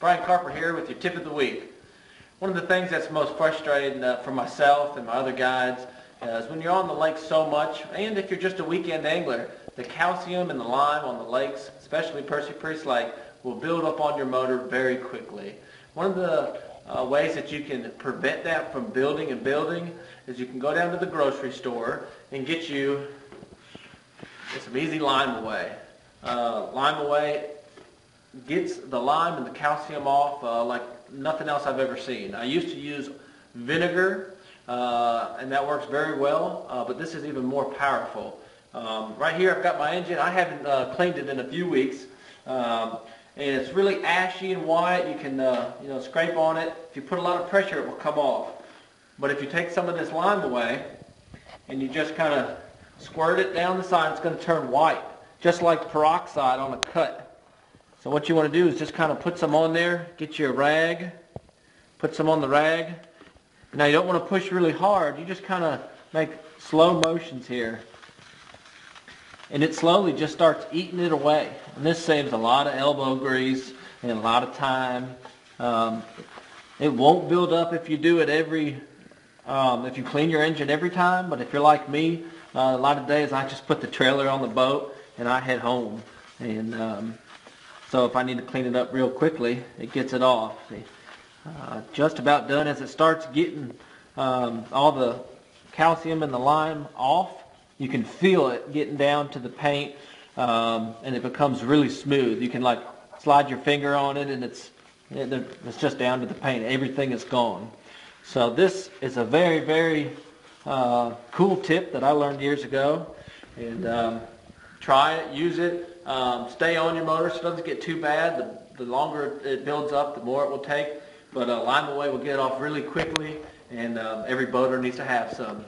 Brian Carper here with your tip of the week. One of the things that's most frustrating uh, for myself and my other guides uh, is when you're on the lake so much, and if you're just a weekend angler, the calcium and the lime on the lakes, especially Percy Priest Lake, will build up on your motor very quickly. One of the uh, ways that you can prevent that from building and building is you can go down to the grocery store and get you some easy lime away. Uh, lime away gets the lime and the calcium off uh, like nothing else I've ever seen. I used to use vinegar, uh, and that works very well, uh, but this is even more powerful. Um, right here I've got my engine. I haven't uh, cleaned it in a few weeks. Um, and it's really ashy and white. You can uh, you know scrape on it. If you put a lot of pressure, it will come off. But if you take some of this lime away and you just kind of squirt it down the side, it's going to turn white, just like peroxide on a cut. So what you want to do is just kind of put some on there, get your rag, put some on the rag. Now you don't want to push really hard, you just kind of make slow motions here. And it slowly just starts eating it away. And this saves a lot of elbow grease and a lot of time. Um, it won't build up if you do it every, um, if you clean your engine every time, but if you're like me, uh, a lot of days I just put the trailer on the boat and I head home. And um, so if I need to clean it up real quickly, it gets it off. Uh, just about done as it starts getting um, all the calcium and the lime off. You can feel it getting down to the paint, um, and it becomes really smooth. You can like slide your finger on it, and it's it's just down to the paint. Everything is gone. So this is a very very uh, cool tip that I learned years ago, and um, try it, use it. Um, stay on your motor so it doesn't get too bad. The, the longer it builds up, the more it will take. But uh, Lime Away will get off really quickly, and um, every boater needs to have some.